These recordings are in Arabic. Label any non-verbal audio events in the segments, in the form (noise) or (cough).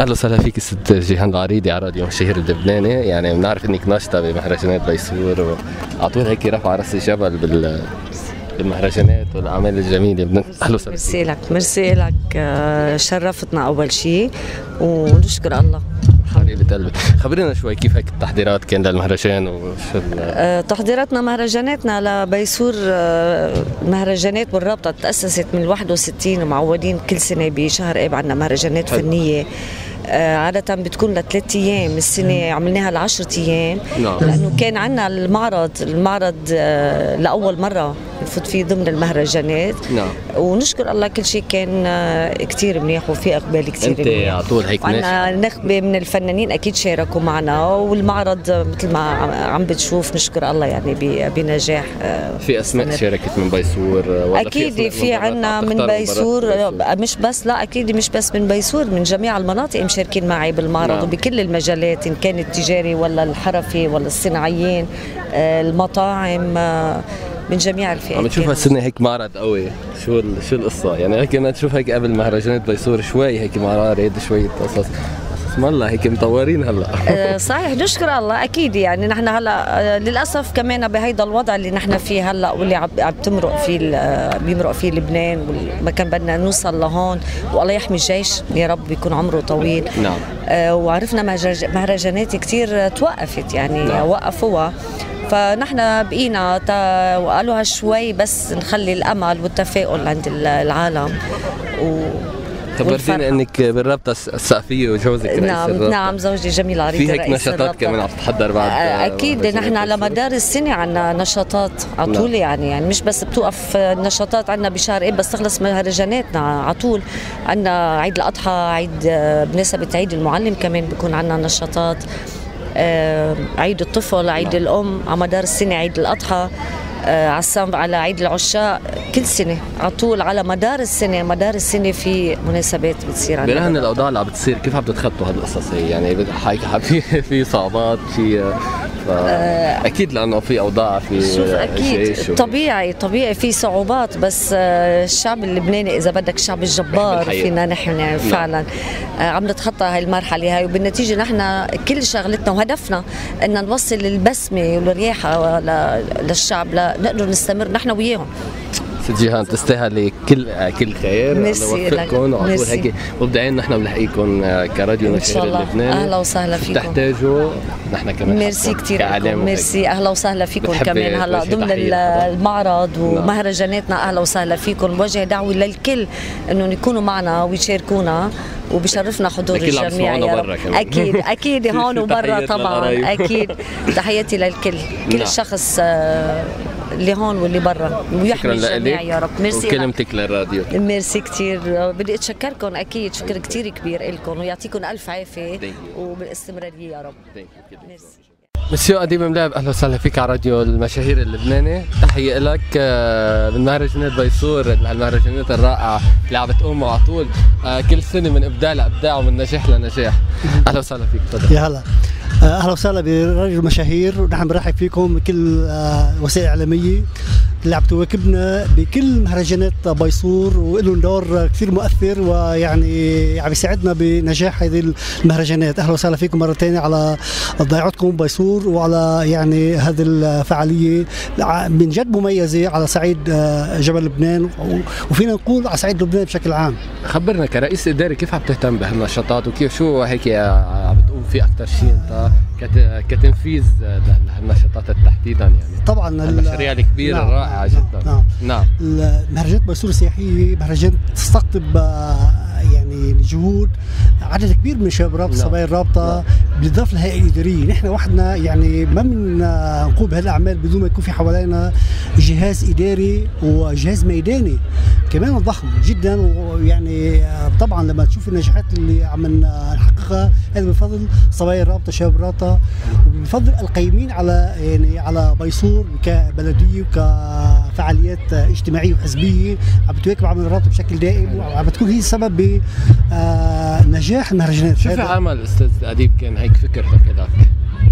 أهلا وسهلا فيك ست جيهان العريدي على راديو المشاهير اللبناني. يعني بنعرف إنك ناشطة بمهرجانات بيسور وعلى طول هيك رفع رأس الجبل بال بالمهرجانات والأعمال الجميلة. بدنا أهلا وسهلا ميرسي لك. ميرسي لك. آه، شرفتنا أول شيء ونشكر الله. حبيبة قلبي. خبرينا شوي كيف هيك التحضيرات كان للمهرجان وشو آه، تحضيراتنا مهرجاناتنا لبيسور آه، مهرجانات بالرابطه تأسست من 61 ومعودين كل سنة بشهر اب عندنا مهرجانات حلو. فنية. آه، عادة بتكون لثلاث أيام السنة عملناها لعشرة أيام. نعم. لأنه كان عندنا المعرض المعرض آه، لأول مرة. نفوت فيه ضمن المهرجانات نعم ونشكر الله كل شيء كان كثير منيح وفي إقبال كثير أنت منيح على طول هيك ناشط وعندنا نخبة من الفنانين أكيد شاركوا معنا والمعرض مثل ما عم بتشوف نشكر الله يعني بنجاح آه، في أسماء سنة. شاركت من بيسور ولا أكيد في؟ عنا عم من بيسور. مش بس لا أكيد مش بس من بيسور من جميع المناطق مشاركين معي بالمعرض نعم. وبكل المجالات إن كان التجاري ولا الحرفي ولا الصناعيين آه، المطاعم آه، من جميع الفئات. عم تشوف كانوا. هالسنه هيك معرض قوي. شو ال- شو القصة؟ يعني هيك أنا تشوف هيك قبل مهرجانات بيسور شوي هيك معارض شوية قصص. بس اسم الله هيك مطورين هلأ. (laughs) آه، صحيح نشكر الله أكيد يعني نحن هلأ آه، للأسف كمان بهيدا الوضع اللي نحن فيه هلأ واللي عم تمرق فيه آه، بيمرق فيه لبنان وما كان بدنا نوصل لهون والله يحمي الجيش يا رب يكون عمره طويل. نعم. وعرفنا مهرج- مهرجانات كتير توقفت يعني نعم. وقفوها. فنحن بقينا تا وقالوها شوي بس نخلي الأمل والتفاؤل عند ال- العالم و خبرتينا. إنك بالرابطة الس- السقفية وجوزك رئيس نعم الرابطة. نعم زوجي جميل عريض في هيك نشاطات. كمان عم تتحضر بعد آه، أكيد نحن على. مدار السنة عنا نشاطات على نعم. طول يعني يعني مش بس بتوقف النشاطات عنا بشهر إيه بس تخلص مهرجاناتنا على طول عنا عيد الأضحى عيد آه، بمناسبه عيد المعلم كمان بيكون عنا نشاطات عيد الطفل عيد نعم. الأم على مدار السنة عيد الأضحى آه، على السم على عيد العشاء كل سنة على طول على مدار السنة مدار السنة في مناسبات بتصير عنا برهن الأوضاع اللي عم بتصير كيف عم تتخطوا هالقصص هي يعني في (laughs) في صعوبات في. أكيد لأنه في أوضاع في شوف أكيد طبيعي طبيعي في صعوبات بس آه، الشعب اللبناني إذا بدك الشعب الجبار. فينا نحن فعلا. آه، عم نتخطى هاي المرحلة هاي وبالنتيجة نحن كل شغلتنا وهدفنا ان نوصل البسمة والرياحة للشعب لنقدر نستمر نحن وياهم. جيهان تستاهلي كل كل خير ميرسي لك. وعلى. هيك مبدعين نحن بنلاقيكم كراديو إن شاء نشير الله اللبناني أهلا وسهلا فيكم تحتاجوا نحن كمان ميرسي كثير. ميرسي أهلا وسهلا فيكم كمان هلا ضمن؟ المعرض ومهرجاناتنا أهلا وسهلا فيكم بوجه دعوة للكل انهم يكونوا معنا ويشاركونا وبشرفنا حضور الجميع يا رب. أكيد أكيد (laughs) هون وبرا طبعا. أكيد تحياتي للكل كل نعم. شخص آه، اللي هون واللي برا. ويحمي الجميع يا رب. ميرسي. وكلمتك للراديو. ميرسي كثير بدي أتشكركم أكيد. شكر كثير كبير لكم ويعطيكم ألف عافية. وبالاستمرارية يا رب. ميرسي. مسيو أديب ملعب أهلا وسهلا فيك على راديو المشاهير اللبناني. تحية لك آه، من مهرجانات بيسور المهرجانات الرائعة. اللي عم بتقوم على طول آه، كل سنة من إبداع لإبداع ومن نجاح لنجاح. أهلا وسهلا فيك. تفضل. يا هلا. أهلا وسهلا براديو المشاهير ونحن بنرحب فيكم بكل آه، وسائل إعلامية. اللي عم تواكبنا بكل مهرجانات بيسور ولهم دور كثير مؤثر ويعني عم يساعدنا بنجاح هذه المهرجانات. أهلا وسهلا فيكم مرة ثانية على ضيعتكم بيسور وعلى يعني هذه الفعالية. من جد مميزة على صعيد آه، جبل لبنان وفينا نقول على صعيد لبنان بشكل عام. خبرنا كرئيس إداري كيف عم تهتم بهالنشاطات وكيف شو هيك فيه أكثر شيء كت- كتنفيذ لهالنشاطات تحديدا يعني. طبعا ال- المشاريع الكبيرة نعم، الرائعة نعم، جدا. نعم. نعم. المهرجانات ميسور السياحية مهرجانات تستقطب يعني جهود عدد كبير من شباب الرابطة نعم. صبايا الرابطة بالإضافة للهيئة الإدارية. نحن وحدنا يعني ما من نقوم بهالأعمال بدون ما يكون في حوالينا جهاز إداري وجهاز ميداني كمان ضخم جدا. ويعني طبعا لما تشوف النجاحات اللي عم نحققها هذا بفضل صبايا الرابطة شباب الرابطة. وبفضل القايمين على يعني على بيسور كبلدية وكفعاليات اجتماعية وحزبية عم بتواكب عمل الرابطة بشكل دائم وعم بتكون هي السبب بنجاح المهرجانات شو في عمل أستاذ أديب؟ كان هيك فكرتك هذاك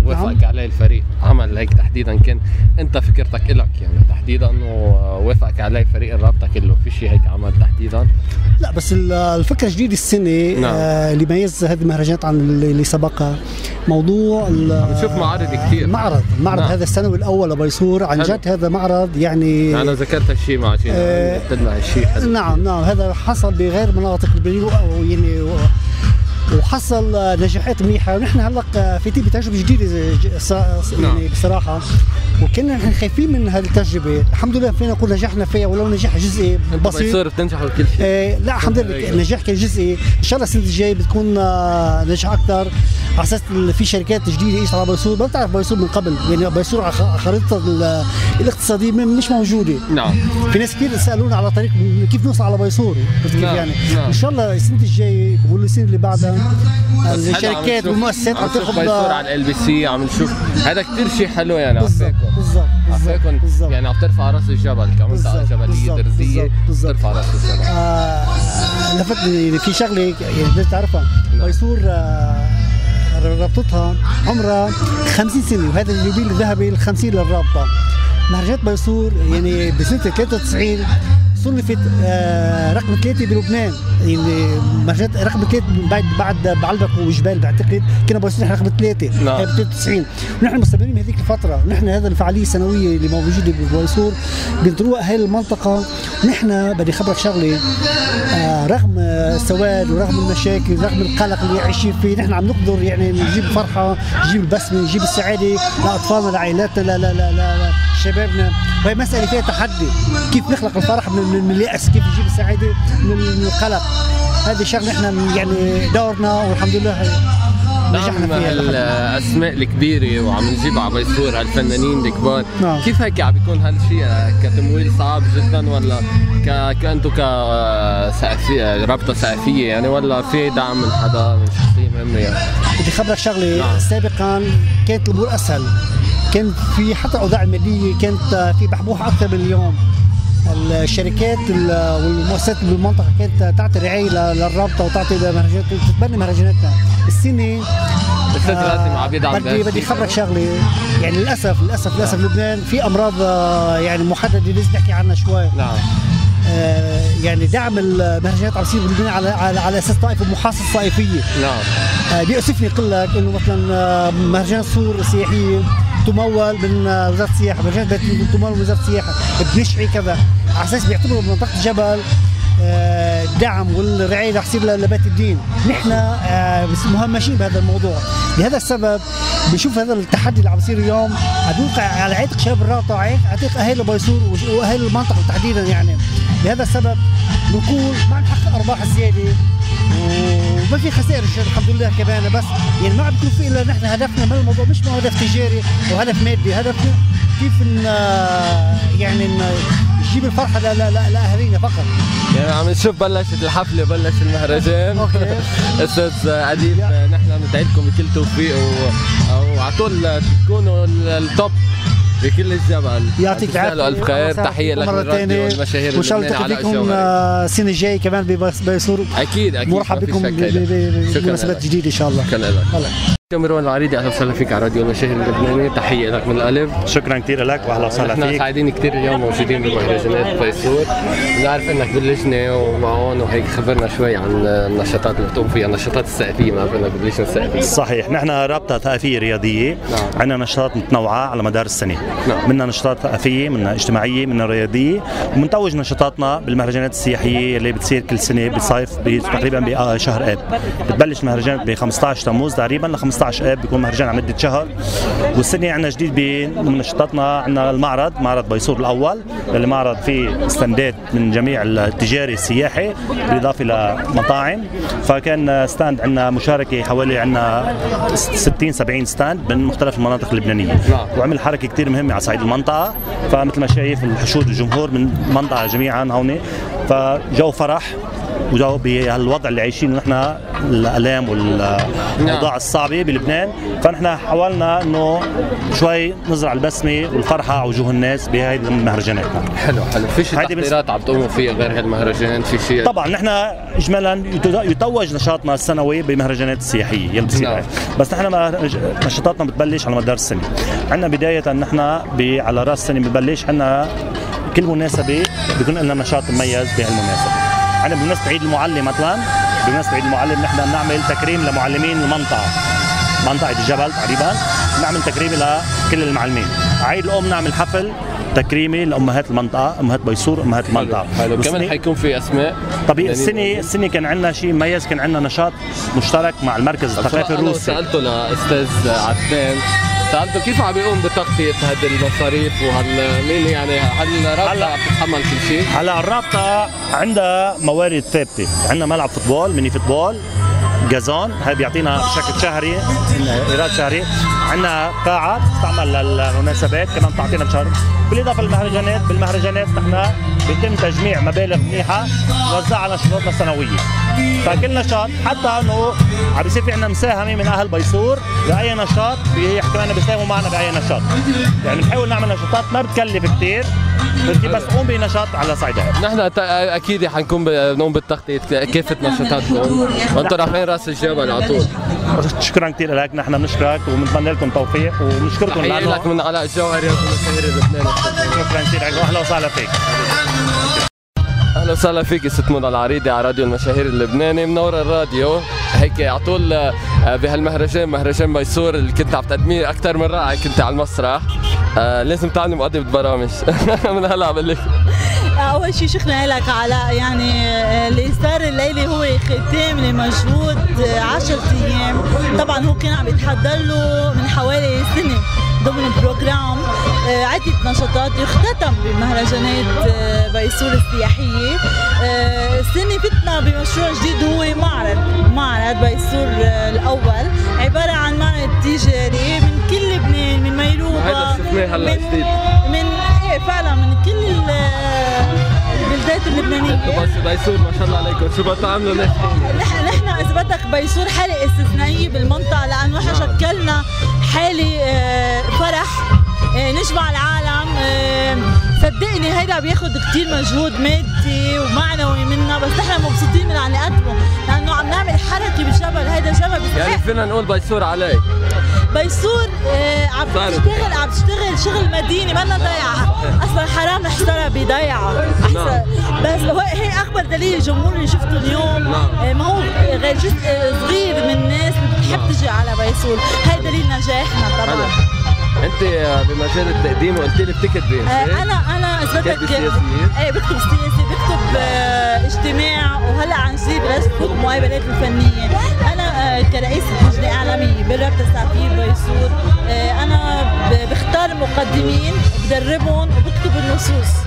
وافقك عليه الفريق. عمل هيك تحديدا كان أنت فكرتك إلك يعني تحديدا ووافقك عليه فريق الرابطة كله. في شيء هيك عمل تحديدا؟ لا بس ال- الفكرة الجديده السنة نعم. آه اللي ميز هذه المهرجانات عن اللي سبقها موضوع بنشوف معارض كثير المعرض المعرض نعم. هذا السنوي الأول لبيصور عن. جد هذا معرض يعني أنا ذكرت هالشيء مع شيء آه، هالشيء نعم نعم هذا حصل بغير مناطق البليو يعني وحصل نجاحات منيحة ونحن هلا في تيجي تجربه جديده. يعني بصراحة وكنا نحن خايفين من هذه التجربة. الحمد لله فينا نقول نجحنا فيها ولو نجاح جزئي بسيط. بيصير بتنجحوا بكل شيء. آه لا الحمد لله النجاح كان جزئي. إن شاء الله السنة الجاية بتكون آه نجاح أكثر. على أساس في شركات جديدة إجت على بيسور ما بتعرف بيسور من قبل. يعني بيسور على خريطة ال- الاقتصادية مش موجودة. نعم. في ناس كثير سألونا على طريق كيف نوصل على بيسور عرفت كيف نعم، يعني؟ نعم. إن شاء الله السنة الجاية بقول السنة اللي بعدها الشركات والمؤسسات عم تاخذ بيصور على LBC عم نشوف. هذا كثير شيء حلو يعني بالضبط. بالضبط. بالضبط عفاكم بالضبط يعني عم ترفع راس الجبل كمنطقه جبليه درزية. ترفع راس الجبل آه يعني في شغلة يعني بدك تعرفها نعم. ميسور آه رابطتها عمرها 50 سنة وهذا اليوبيل الذهبي ال 50 للرابطة. مهرجانات ميسور يعني بسنة 93 صنفت آه رقم ثلاثة بلبنان. يعني مهرجانات رقم ثلاثة بعد بعد بعلبك وجبال بعتقد. كنا ميسور رقم ثلاثة نعم. هي ب 93 ونحن مستمرين بهذيك الفترة. ونحن هذا الفعالية السنوية اللي موجودة بميسور بينطروها اهالي المنطقة. نحن بدي خبرك شغلة. آه رغم آه، السواد ورغم المشاكل رغم القلق اللي عايشين فيه نحن عم نقدر يعني نجيب فرحة نجيب البسمة نجيب السعادة لأطفالنا لعائلاتنا لا لا لا لا, لا شبابنا. وهي مسألة فيها تحدي. كيف نخلق الفرح من, اليأس؟ كيف نجيب السعادة من, القلق؟ هذه شغلة نحن يعني دورنا والحمد لله نجحنا نعم فيها. الأسماء الكبيرة وعم نجيب على بيصور هالفنانين الكبار. نعم. كيف هيك عم بيكون هالشيء كتمويل صعب جدا ولا ك كانتوا كسقفيه رابطة سقفيه يعني ولا في دعم من حدا؟ من شخصية مهمة يعني. بدي خبرك شغلة. نعم. سابقا كانت الأمور أسهل. كان في حتى الاوضاع الماديه كانت في بحبوحه أكثر من اليوم. الشركات ال- والمؤسسات بالمنطقة كانت تعطي رعاية للرابطة وتعطي مهرجانات تتبني مهرجاناتنا السنة عم بيدعم بدي. بدي خبرك شغلة. يعني للاسف للاسف للأسف لبنان في أمراض آه، يعني محددة. لازم نحكي عنها شوي. نعم. آه، يعني دعم المهرجانات عم يصير بلبنان على على, على أساس طائفه محاصصه طائفية. نعم. آه، بيأسفني أقول لك إنه مثلا آه، مهرجان صور سياحية. تمول من آه، وزارة السياحة، بيت تمول من وزارة السياحة، بنشعي كذا، على أساس بيعتبروا منطقة آه، الدعم والرعاية رح تصير ل- لبيت الدين، نحن آه، مهمشين بهذا الموضوع، لهذا السبب بنشوف هذا التحدي اللي عم يصير اليوم. عم يوقع على عاتق شباب الرابطة وعاتق عاتق اهالي بيصور وش- واهالي المنطقة تحديدا يعني، لهذا السبب بنقول ما نحقق أرباح زياده وما في خسائر الحمد لله كمان بس يعني ما عم بيكون في إلا نحن هدفنا من الموضوع مش مو هدف تجاري وهدف مادي هدفنا كيف ان يعني ان نجيب الفرحة لا لا لا لاهالينا فقط. يعني عم نشوف بلشت الحفلة بلش المهرجان. أوكي. (laughs) أستاذ اديب نحن بندعي لكم بكل توفيق وعلى طول تكونوا ال- ال top بكل الجبل. يعطيك العافية. ألف خير. تحية لك مرة ثانية وإن شاء الله. آه، السنة الجايه كمان ببيسور أكيد أكيد مرحب ما في بكم بمناسبات. جديدة إن شاء الله. شكرا لك. مروان العريدي أهلا وسهلا فيك على راديو المشاهير اللبناني تحية لك من القلب شكرا كثير لك واهلا وسهلا نحن فيك. سعيدين كثير اليوم موجودين بمهرجانات بيصور. بنعرف إنك باللجنه ومعهم وهيك خبرنا شوي عن النشاطات اللي بتقوم فيها النشاطات الثقافية بنعرف انك باللجنه الثقافية. صحيح نحن رابطة ثقافية رياضية. نعم. عندنا نشاطات متنوعة على مدار السنة. نعم. منا نشاطات ثقافية منا اجتماعية منا رياضية. ومنتوج نشاطاتنا بالمهرجانات السياحية اللي بتصير كل سنة بالصيف تقريبا بشهر آب. بتبلش المهرجانات ب 15 تموز تقريبا ل 15 آب بيكون مهرجان على مده شهر. والسنة عندنا جديد من نشاطاتنا عندنا المعرض معرض بيصور الأول. اللي معرض فيه ستاندات من جميع التجاري السياحي بالإضافة لمطاعم فكان stand عندنا مشاركة حوالي عندنا 60 70 stand من مختلف المناطق اللبنانية. نعم. وعمل حركة كثير مهمة على صعيد المنطقة. فمثل ما شايف الحشود الجمهور من المنطقة جميعا هون. فجو فرح. وجاوا بهالوضع اللي عايشينه نحن الألام والأوضاع الصعبة بلبنان. فنحن حاولنا إنه شوي نزرع البسمة والفرحة على وجوه الناس بهيدي المهرجانات حلو حلو. في شيء تحضيرات عم تقوموا فيها غير هالمهرجان في شيء؟ طبعا نحن اجمالا يتو- يتوج نشاطنا السنوي بمهرجانات السياحيه يلي بتصير نعم. بس نحن نشاطاتنا بتبلش على مدار السنة. عندنا بداية نحن على رأس السنة ببلش عندنا كل مناسبة بيكون لنا نشاط مميز بهالمناسبة. عندنا بمناسبة عيد المعلم مثلا بمناسبة عيد المعلم نحن بنعمل تكريم لمعلمين المنطقة. منطقة الجبل تقريبا. نعمل تكريم لكل المعلمين. عيد الأم نعمل حفل تكريمي لأمهات المنطقة أمهات بيسور أمهات المنطقة. حلو. كمان حيكون في أسماء. طبيعي يعني- السنة السنة كان عندنا شيء مميز كان عندنا نشاط مشترك مع المركز الثقافي الروسي. سألته لأستاذ عدنان سالته كيف عم يقوم بتغطية هذه المصاريف وهل مين يعني هل رابطة هلا- عم تتحمل كل شيء؟ هلا الرابطة عندها موارد ثابتة عندنا ملعب football mini football جازون هاي بيعطينا بشكل شهري إيراد شهري عندنا قاعه تستعمل للمناسبات كمان بتعطينا بشهر بالإضافة للمهرجانات بالمهرجانات نحن بيتم تجميع مبالغ منيحة نوزعها على نشاطاتنا السنوية. فكل نشاط حتى إنه عم بيصير في عندنا مساهمة من أهل بيسور بأي نشاط بيحكوا لنا بيساهموا معنا بأي نشاط. يعني بنحاول نعمل نشاطات ما بتكلف كثير بس قوم بنشاط على صعيدها نحن أكيد حنكون بنقوم بالتغطية كافه نشاطاتكم. وأنتم رافعين رأس الجبل على طول. (laughs) شكرا كثير لك. نحن بنشكرك وبنتمنى لكم توفيق وبنشكركم لأنه لك من علاء الجوهري والمشاهير اللبناني شكرا كثير لك. واهلا وسهلا فيك. أهلا وسهلا فيك ست منى العريضي على راديو المشاهير اللبناني. منور الراديو هيك على طول آه، بهالمهرجان مهرجان ميسور اللي كنت عم تقدميه أكثر من رائع كنت على المسرح. آه لازم تعلم مقدمة برامج (laughs) من هلا بقول لك. أول شيء شكرا لك علاء يعني آه، اللي هو ختام لمجهود 10 أيام. طبعا هو كان عم يتحضر له من حوالي سنة. ضمن بروجرام آه، عدة نشاطات يختتم بمهرجانات آه، بيسور السياحية. آه، السنة فتنا بمشروع جديد هو معرض معرض بيسور آه، الأول. عبارة عن معرض تجاري من كل لبنان من شفناه هلا من- جديد. من إيه فعلا من كل ال- البلدات بس بيسور ما شاء الله عليكم. شو بتعملوا ناجحين نحن نحن إذا بدك بيصير حاله استثنائية بالمنطقة لأنه نحن شكلنا حاله فرح آه، نجمع العالم. آه، صدقني هيدا بياخد كتير مجهود مادي ومعنوي منا بس نحن مبسوطين من عم نقدمه لأنه عم نعمل حركة بالجبل هيدا جبل يعني فينا نقول بيسور علي بيسور آه، عم. تشتغل عم تشتغل شغل مديني منا ضيعه أصلا حرام نحضرها بضيعة. أحسن. بس هو هي أكبر دليل الجمهور اللي شفته اليوم نعم. آه، ما هو غير جزء آه، صغير من الناس اللي بتحب تجي على بيسور هي دليل نجاحنا طبعا. أنت آه، بمجال التقديم وقلت لي بتكتبي آه، هيك؟ أنا أنا بدك؟ إيه بكتب سياسي بكتب آه، اجتماع وهلأ عن جديد فوت مقابلات الفنية. أنا آه، كرئيسه لجنه اعلاميه بالرابطه الثقافيه بيسور آه، أنا بختار مقدمين بدربهم وبكتب النصوص.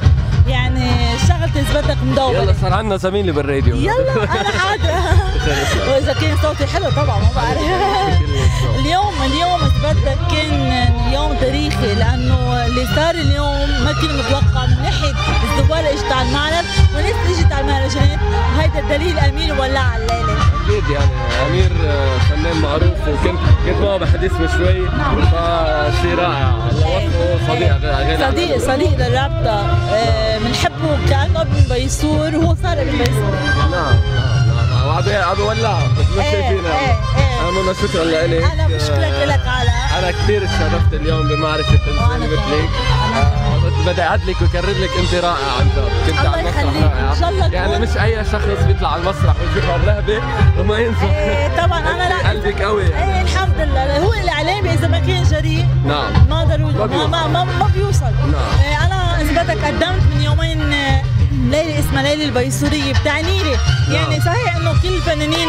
مدونه يلا صار عندنا زميلي بالراديو يلا أنا حاضره (laughs) وإذا كان صوتي حلو طبعا ما بعرف. (laughs) اليوم اليوم بدك كأن يوم تاريخي لأنه اللي صار اليوم ما كان متوقع من ناحية الزوار اجت على المعرض وناس اجت على المهرجانات وهيدا الدليل أمين ولع على الليلة أكيد يعني. أمير آه، فنان معروف وكنت كنت معه بحديث من شوي. فشيء رائع. الله وفقه صديق غالي صديق صديق للرابطة. آه، بنحبه كأنه ابن بيسور وهو صار ابن بيسور نعم نعم نعم. وعم عم بولع بس ما إيه، شايفينها إيه، إيه. أنا منى شكرا لك. أنا بشكرك لك على أنا كثير تشرفت اليوم بمعرفة انسان مثلك بدي أعدلك وكرر لك أنت رائع عن جد. كنت الله على المسرح. يخليك. إن شاء الله يعني مش أي شخص بيطلع على المسرح ويشوف اللهبة وما ينسى. إيه، طبعا أنا لا قلبك قوي إيه الحمد لله. هو الاعلامي إذا ما كان جريء. نعم. ما ضروري. ما ما ما, بيوصل. نعم. إيه، أنا إذا بدك قدمت من يومين آه، ليلة اسمها ليلة البيسورية بتعني لي يعني صحيح إنه كل الفنانين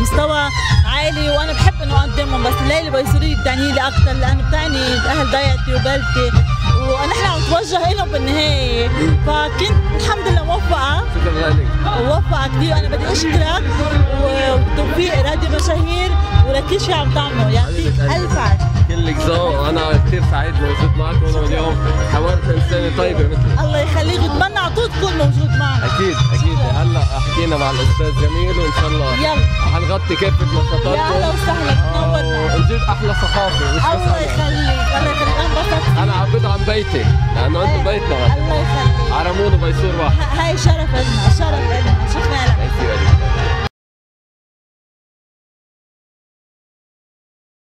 مستوى عالي وأنا بحب إنه أقدمهم بس الليلة بتعني لي أكثر لأنه بتعني أهل ضيعتي وبلدتي ونحن عم نتوجه لهم بالنهاية. فكنت الحمد لله موفقة. شكرا لك. ووفقك كثير. أنا بدي أشكرك وتوفيق راديو مشاهير ولكل شيء عم تعمله. يعطيك. ألف عافية. كلك ذوق. وأنا كثير سعيد موجود معكم اليوم حوارت انسانه طيبه مثلك الله يخليك بتمنى على طول تكون موجود معنا. أكيد أكيد. هلا حكينا مع الأستاذ جميل وإن شاء الله يلا. حنغطي كافه يا نشاطاتكم أهلا وسهلا. آه، تنورنا ونجيب أحلى صحافه الله. يخليك الله يخليك. انبسطت. أنا عم بدعم بيتي لأنه أنتم بيتنا الله يخليك. عرمون وبيصور واحد. هاي شرف لنا شرف لنا